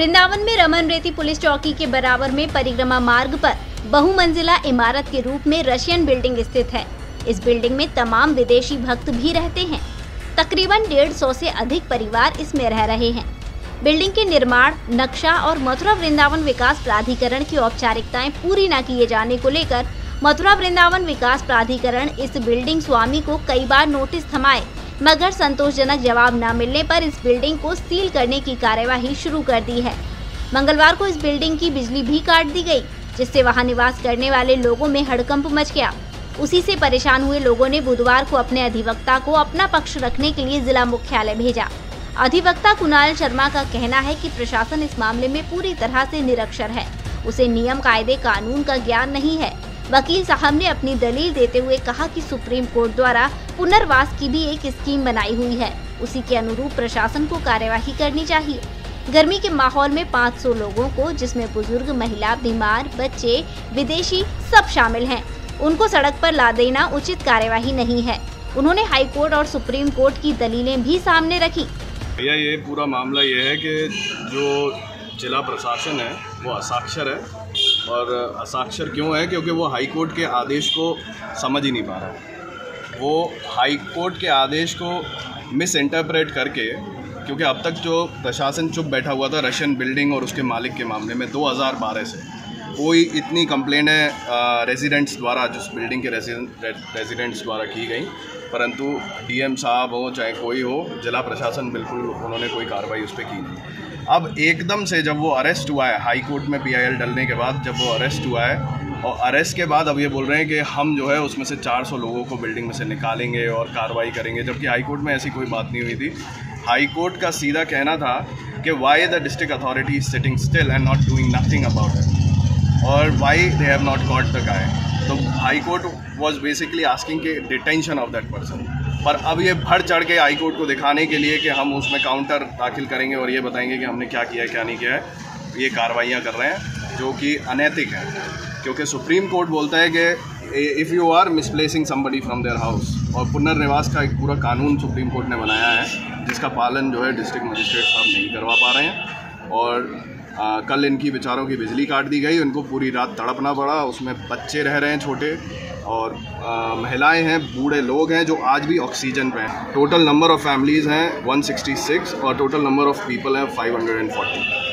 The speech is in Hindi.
वृंदावन में रमन रेती पुलिस चौकी के बराबर में परिक्रमा मार्ग पर बहुमंजिला इमारत के रूप में रशियन बिल्डिंग स्थित है। इस बिल्डिंग में तमाम विदेशी भक्त भी रहते हैं। तकरीबन डेढ़ सौ से अधिक परिवार इसमें रह रहे हैं। बिल्डिंग के निर्माण, नक्शा और मथुरा वृंदावन विकास प्राधिकरण की औपचारिकताएँ पूरी न किए जाने को लेकर मथुरा वृंदावन विकास प्राधिकरण इस बिल्डिंग स्वामी को कई बार नोटिस थमाए मगर संतोषजनक जवाब न मिलने पर इस बिल्डिंग को सील करने की कार्यवाही शुरू कर दी है। मंगलवार को इस बिल्डिंग की बिजली भी काट दी गई, जिससे वहाँ निवास करने वाले लोगों में हड़कंप मच गया। उसी से परेशान हुए लोगों ने बुधवार को अपने अधिवक्ता को अपना पक्ष रखने के लिए जिला मुख्यालय भेजा। अधिवक्ता कुणाल शर्मा का कहना है कि प्रशासन इस मामले में पूरी तरह से निरक्षर है। उसे नियम, कायदे, कानून का ज्ञान नहीं है। वकील साहब ने अपनी दलील देते हुए कहा कि सुप्रीम कोर्ट द्वारा पुनर्वास की भी एक स्कीम बनाई हुई है। उसी के अनुरूप प्रशासन को कार्यवाही करनी चाहिए। गर्मी के माहौल में 500 लोगों को, जिसमें बुज़ुर्ग, महिला, बीमार, बच्चे, विदेशी सब शामिल हैं। उनको सड़क पर ला देना उचित कार्यवाही नहीं है। उन्होंने हाई कोर्ट और सुप्रीम कोर्ट की दलीलें भी सामने रखी। भैया, ये पूरा मामला ये है कि जो जिला प्रशासन है, वो असाक्षर है। और असाक्षर क्यों है? क्योंकि वो हाई कोर्ट के आदेश को समझ ही नहीं पा रहा। वो हाई कोर्ट के आदेश को मिस इंटरप्रेट करके, क्योंकि अब तक जो प्रशासन चुप बैठा हुआ था, रशियन बिल्डिंग और उसके मालिक के मामले में 2012 से कोई इतनी कंप्लेंट है रेजिडेंट्स द्वारा, जिस बिल्डिंग के रेजिडेंट्स द्वारा की गई। परंतु डीएम साहब हो, चाहे कोई हो, जिला प्रशासन बिल्कुल उन्होंने कोई कार्रवाई उस पर की नहीं। अब एकदम से जब वो अरेस्ट हुआ है हाई कोर्ट में पीआईएल डलने के बाद जब वो अरेस्ट हुआ है, और अरेस्ट के बाद अब ये बोल रहे हैं कि हम जो है उसमें से 400 लोगों को बिल्डिंग में से निकालेंगे और कार्रवाई करेंगे। जबकि हाई कोर्ट में ऐसी कोई बात नहीं हुई थी। हाई कोर्ट का सीधा कहना था कि why the district authority is sitting still and not doing nothing about it और why they have not got the guy तो high court was basically asking के डिटेंशन ऑफ़ दैट पर्सन पर अब ये भर चढ़ के हाई कोर्ट को दिखाने के लिए कि हम उसमें काउंटर दाखिल करेंगे और ये बताएँगे कि हमने क्या किया है क्या नहीं किया है, ये कार्रवाइयाँ कर रहे हैं, जो कि अनैतिक हैं। क्योंकि सुप्रीम कोर्ट बोलता है कि if you are misplacing somebody from their house और पुनर्निवास का एक पूरा कानून सुप्रीम कोर्ट ने बनाया है, जिसका पालन जो है डिस्ट्रिक्ट मजिस्ट्रेट साहब नहीं करवा पा रहे हैं। और आ, कल इनकी बेचारों की बिजली काट दी गई उनको पूरी रात तड़पना पड़ा उसमें बच्चे रह रहे हैं छोटे और महिलाएँ हैं बूढ़े लोग हैं जो आज भी ऑक्सीजन पे हैं। टोटल नंबर ऑफ़ फैमिलीज़ हैं 166 और टोटल नंबर ऑफ़ पीपल हैं 540